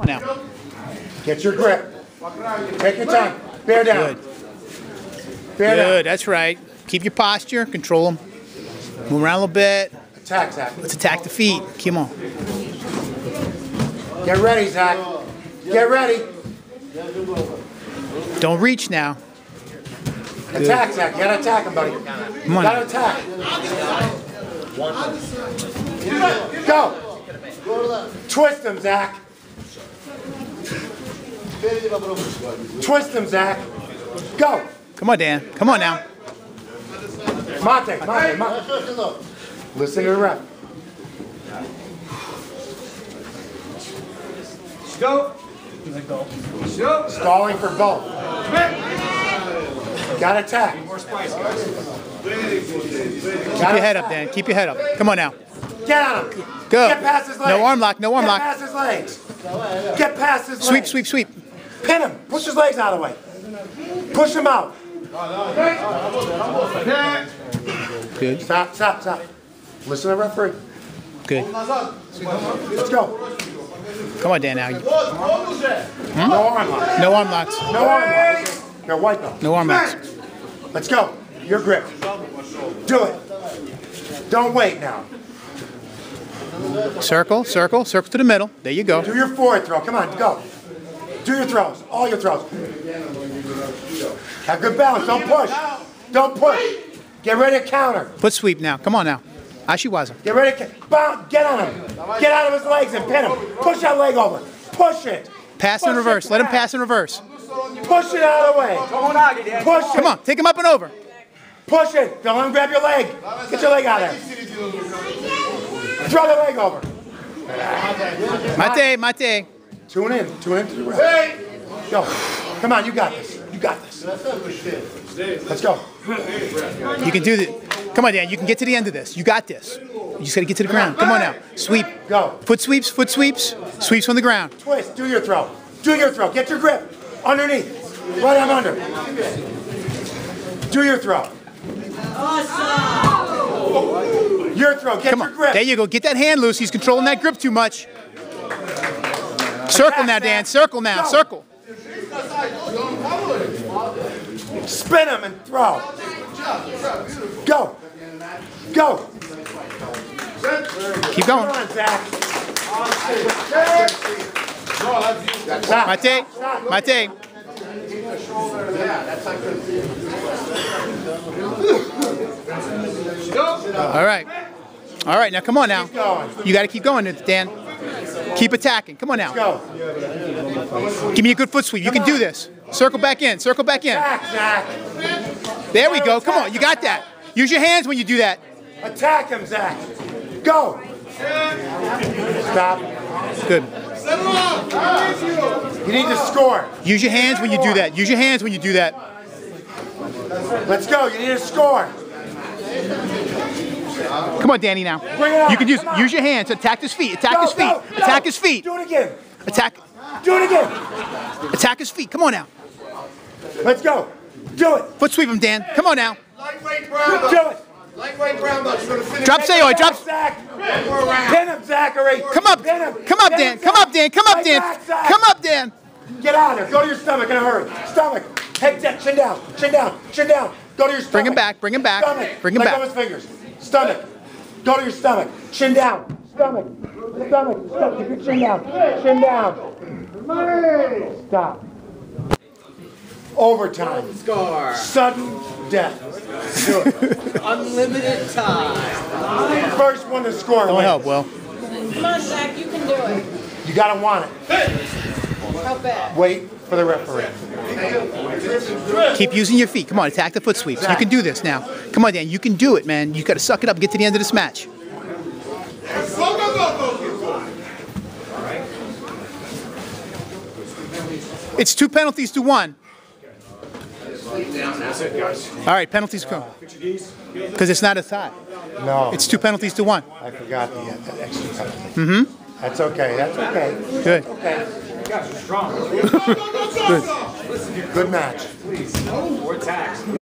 Come on now. Get your grip. Take your time. Bear down. Good. Bear Good. That's right. Keep your posture. Control them. Move around a little bit. Attack, Zach. Let's attack the feet. Come on. Get ready, Zach. Get ready. Don't reach now. Attack, Zach. You gotta attack him, buddy. Come on. Gotta attack. Go. Twist him, Zach. Twist him, Zach. Go. Come on, Dan. Come on now. Mate, mate, mate. Listen to the rep. Go. Go. Stalling for both. Gotta attack. More spice, guys. Keep your head up, Dan. Keep your head up. Come on now. Get on him. Go. Get past his legs. No arm lock. No arm Get lock. Get past his legs. Get past his Sweep, sweep, sweep. Pin him. Push his legs out of the way. Push him out. Good. Stop, stop, stop. Listen to the referee. Good. Let's go. Come on, Dan. Now. No arm lock. No arm locks. No arm lock. Now white belt. No arm locks. Let's go. Your grip. Do it. Don't wait now. Circle, circle, circle to the middle. There you go. Do your forward throw. Come on, go. Do your throws. All your throws. Have good balance. Don't push. Don't push. Get ready to counter. Foot sweep now. Come on now. Ashiwaza. Get ready to bounce. Get on him. Get out of his legs and pin him. Push that leg over. Push it. Pass in reverse. it Let him pass in reverse. Push it out of the way. Push it. Come on. Take him up and over. Push it. Don't let him grab your leg. Get your leg out of there. Throw the leg over. Mate, mate. Tune in. Tune in to the ref. Go. Come on. You got this. You got this. Let's go. You can do this. Come on, Dan. You can get to the end of this. You got this. You just got to get to the ground. Come on now. Sweep. Go. Foot sweeps, foot sweeps. Sweeps on the ground. Twist. Do your throw. Do your throw. Get your grip. Underneath. Right arm under. Do your throw. Awesome. Your throw. Get Come your on. grip. There you go. Get that hand loose. He's controlling that grip too much. Circle now, Dan. Circle now. Circle. Spin him and throw. Go. Go. Keep Come going. on, Zach. Zach. Mate. Mate. All right. All right. Now come on now. You got to keep going, Dan. Keep attacking. Come on now. Go. Give me a good foot sweep. You can do this. Circle back in. Circle back in. There we go. Come on. You got that. Use your hands when you do that. Attack him, Zach. Go. Stop. Good. You need to score. Use your hands when you do that. Use your hands when you do that. Let's go. You need to score. Come on, Danny. Now Bring it on. you can use use your hands. Attack his feet. Attack Go, his feet. go, go. Attack his feet. Do it again. Attack. Do it again. Attack his feet. Come on now. Let's go. Do it. Foot sweep him, Dan. Come on now. Lightweight brown Do it. Lightweight brown belt. Gonna finish. Drop Seoi. Drop. Zach. Pin him, Zachary. Come up. Pin him. Come up, Pin Dan. him, Come up, Dan. Come up, Dan. Come up, Dan. Get out of there. Go to your stomach in a hurry. Stomach. Head down. Chin down. Chin down. Chin down. Go to your stomach. Bring him back. Bring him back. Stomach. Bring him Let back. go of his fingers. Stomach. Go to your stomach. Chin down. Stomach. Stomach. Stomach. Keep your chin down. Chin down. Stop. Overtime. Scar. Sudden death. Unlimited time. First one to score. Don't wins. help, Will. Come on, Zach, you can do it. You gotta want it. How bad? Wait for the referee. Keep using your feet. Come on, attack the foot sweeps. You can do this now. Come on, Dan. You can do it, man. You got to suck it up and get to the end of this match. It's two penalties to one. All right, penalties come. Because it's not a tie. No, It's two penalties to one. I forgot the, the extra penalty. Mm-hmm. That's okay. That's okay. Good. Okay. Go, go, go, go, go. Good match. More tax.